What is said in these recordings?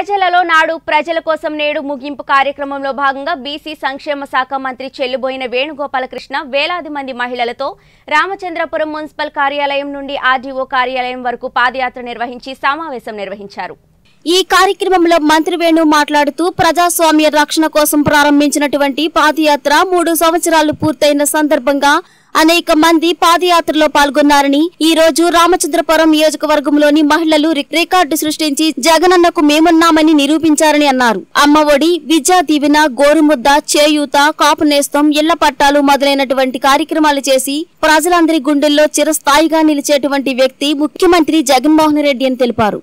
ప్రజలలో నాడు ప్రజల కోసం నేడు ముగింపు కార్యక్రమంలో భాగంగా బీసీ సంక్షేమ శాఖ మంత్రి చెల్లుబోయిన వేణుగోపాలకృష్ణ వేలాది మంది మహిళలతో రామచంద్రపురం మున్సిపల్ కార్యాలయం నుండి ఆర్డీఓ కార్యాలయం వరకు పాదయాత్ర నిర్వహించి సమావేశం నిర్వహించారు. ఈ కార్యక్రమంలో మంత్రి వేణు మాట్లాడుతూ ప్రజాస్వామ్య రక్షణ కోసం ప్రారంభించినటువంటి పాదయాత్ర మూడు సంవత్సరాలు పూర్తయిన సందర్భంగా అనేక మంది పాదయాత్రలో పాల్గొన్నారని ఈ రోజు రామచంద్రపురం నియోజకవర్గంలోని మహిళలు రికార్డు సృష్టించి జగనన్నకు మేమున్నామని నిరూపించారని అన్నారు. అమ్మఒడి విద్యా దీవెన గోరుముద్ద చేయూత కాపు నేస్తం ఇళ్ళ పట్టాలు మొదలైనటువంటి కార్యక్రమాలు చేసి ప్రజలందరి గుండెల్లో చిరస్థాయిగా నిలిచేటువంటి వ్యక్తి ముఖ్యమంత్రి జగన్మోహన్ రెడ్డి అని తెలిపారు.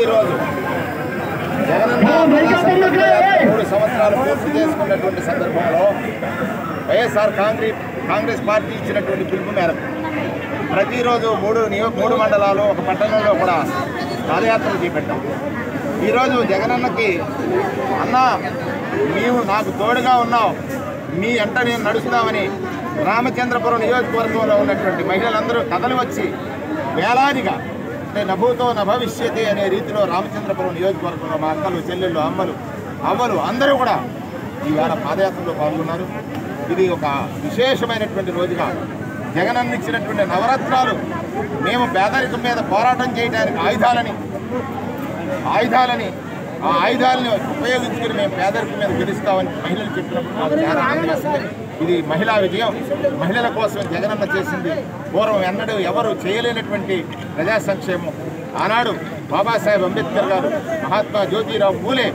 ప్రతిరోజు జగనన్న మూడు సంవత్సరాలు పూర్తి చేసుకున్నటువంటి సందర్భంలో వైఎస్ఆర్ కాంగ్రెస్ కాంగ్రెస్ పార్టీ ఇచ్చినటువంటి పిలుపు మేరకు ప్రతిరోజు మూడు నియో మూడు మండలాలు ఒక పట్టణంలో కూడా పాదయాత్రలు చేపట్టాం. ఈరోజు జగనన్నకి అన్న నీవు నాకు తోడుగా ఉన్నావు. మీ ఎంట నేను నడుస్తామని రామచంద్రపురం నియోజకవర్గంలో ఉన్నటువంటి మహిళలందరూ కథలు వచ్చి వేలాదిగా అంటే నభూతో నభవిష్యతి అనే రీతిలో రామచంద్రపురం నియోజకవర్గంలో మా అక్కలు చెల్లెళ్ళు అమ్మలు అమ్మలు అందరూ కూడా ఈవేళ పాదయాత్రలో పాల్గొన్నారు. ఇది ఒక విశేషమైనటువంటి రోజుగా జగనన్న ఇచ్చినటువంటి నవరత్నాలు మేము పేదరికం మీద పోరాటం చేయడానికి ఆయుధాలని ఆయుధాలని ఆ ఆయుధాలను ఉపయోగించుకుని మేము పేదరికం మీద గెలుస్తామని మహిళలు చెప్పినప్పుడు చాలా ఆనందం ఇది మహిళా విజయం. మహిళల కోసం జగనన్న చేసింది పూర్వం ఎన్నడూ ఎవరు చేయలేనటువంటి ప్రజా సంక్షేమం. ఆనాడు బాబాసాహెబ్ అంబేద్కర్ గారు మహాత్మా జ్యోతిరావు పూలే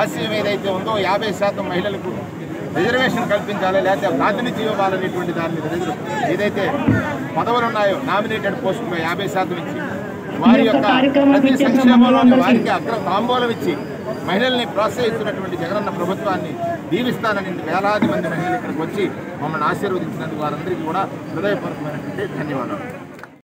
ఆశయం ఏదైతే ఉందో యాభై శాతం మహిళలకు రిజర్వేషన్ కల్పించాలి లేకపోతే ప్రాతినిధ్యం ఇవ్వాలనేటువంటి దాని మీద ఏదైతే పదవులు ఉన్నాయో నామినేటెడ్ పోస్టులో యాభై శాతం ఇచ్చి వారి యొక్క ప్రతి సంక్షేమంలోని వారికి అగ్ర తాంబూలం ఇచ్చి మహిళల్ని ప్రోత్సహిస్తున్నటువంటి జగనన్న ప్రభుత్వాన్ని దీవిస్తానని వేలాది మంది మహిళలు ఇక్కడికి వచ్చి మమ్మల్ని ఆశీర్వదించినందుకు వారందరికీ కూడా హృదయపూర్వకమైనటువంటి ధన్యవాదాలు.